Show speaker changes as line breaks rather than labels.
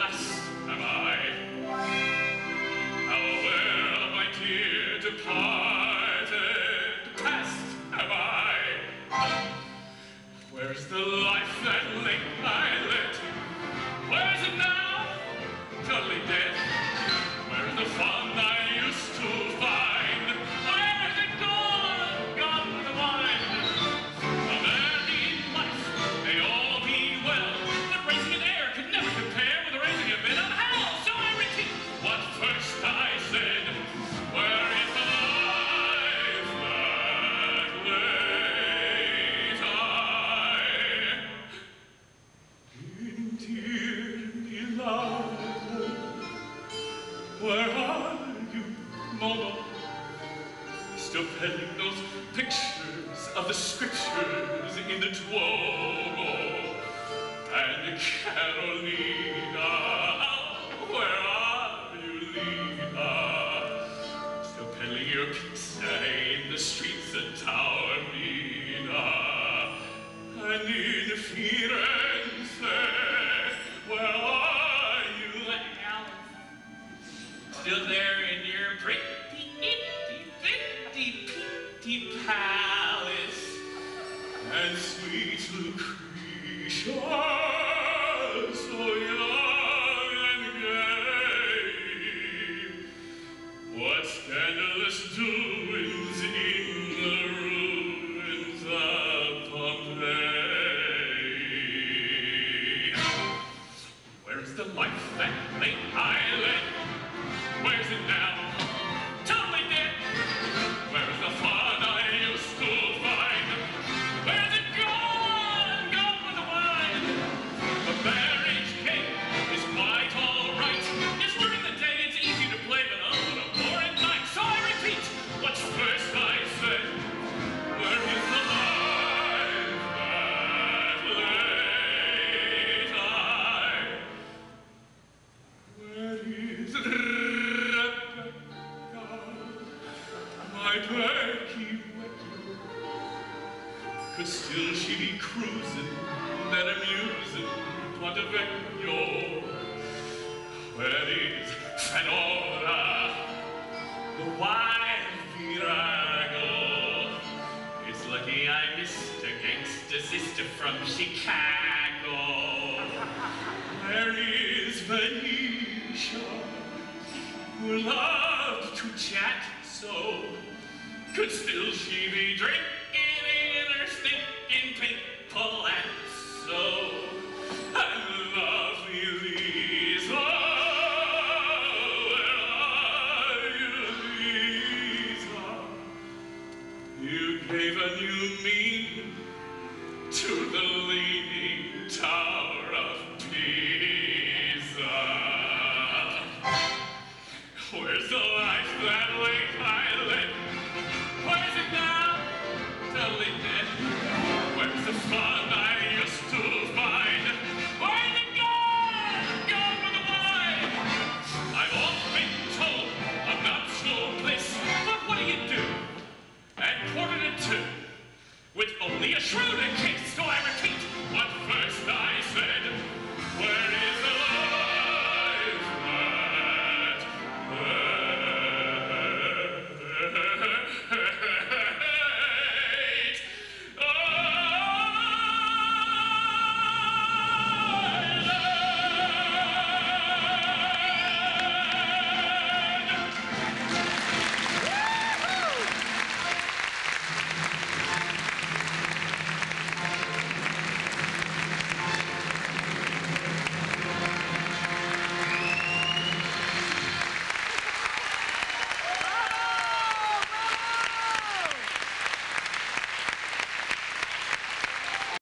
Alas, am I! How well my dear departed past am I! Where's the where are you, Momo? Still penning those pictures of the scriptures in the Duomo and Carolina. Where are you, Lina? Still peddling your pizza in the streets of Taormina and in Firenze. There in your pretty, itty, bitty, pitty palace. And sweet Lucretia. What scandalous doings my Becky Wecky? Could still she be cruising that amusing Ponte Vecchio? Where is Fenora, the wild virago? It's lucky I missed a gangster sister from Chicago. Where is Venetia, who loved to chat so? Could still she be drinking